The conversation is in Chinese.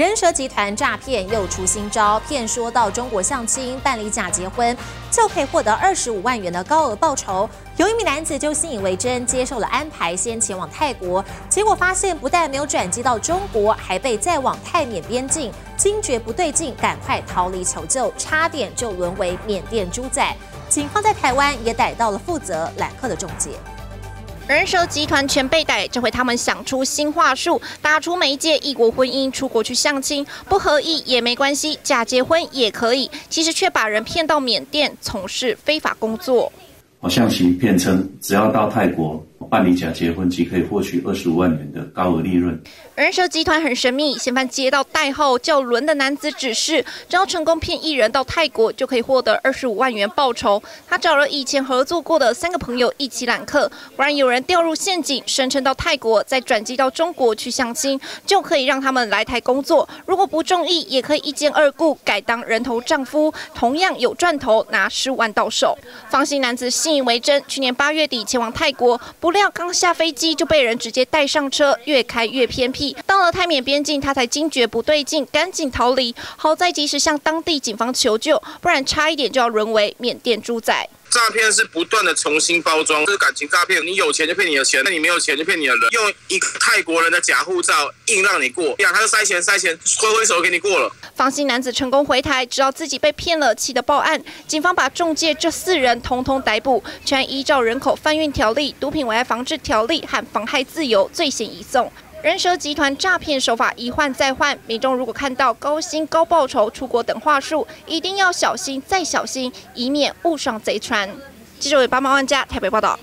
人蛇集团诈骗又出新招，骗说到中国相亲办理假结婚，就可以获得二十五万元的高额报酬。有一名男子就信以为真，接受了安排，先前往泰国，结果发现不但没有转机到中国，还被再往泰缅边境，惊觉不对劲，赶快逃离求救，差点就沦为缅甸猪仔。警方在台湾也逮到了负责揽客的中介。人蛇集团全被逮，这回他们想出新话术，打出媒介异国婚姻，出国去相亲，不合意也没关系，假结婚也可以。其实却把人骗到缅甸从事非法工作。好像其骗称，只要到泰国。办理假结婚即可以获取二十五万元的高额利润。人蛇集团很神秘，嫌犯接到代号叫伦的男子指示，只要成功骗艺人到泰国，就可以获得二十五万元报酬。他找了以前合作过的三个朋友一起揽客，果然有人掉入陷阱，声称到泰国再转机到中国去相亲，就可以让他们来台工作。如果不中意，也可以一兼二顾，改当人头丈夫，同样有赚头，拿十五万到手。放心男子信以为真，去年八月底前往泰国，不料。刚下飞机就被人直接带上车，越开越偏僻。到了泰缅边境，他才惊觉不对劲，赶紧逃离。好在及时向当地警方求救，不然差一点就要沦为缅甸猪仔。诈骗是不断的重新包装，这是感情诈骗。你有钱就骗你的钱，那你没有钱就骗你的人，用一个泰国人的假护照硬让你过，呀，他就塞钱塞钱，挥挥手给你过了。房心，男子成功回台，知道自己被骗了，气得报案。警方把中介这四人通通逮捕，全依照人口贩运条例、毒品危害防治条例和妨害自由罪嫌移送。人蛇集团诈骗手法一换再换，民众如果看到高薪高报酬、出国等话术，一定要小心再小心，以免误上贼船。记者为八毛万家台北报道。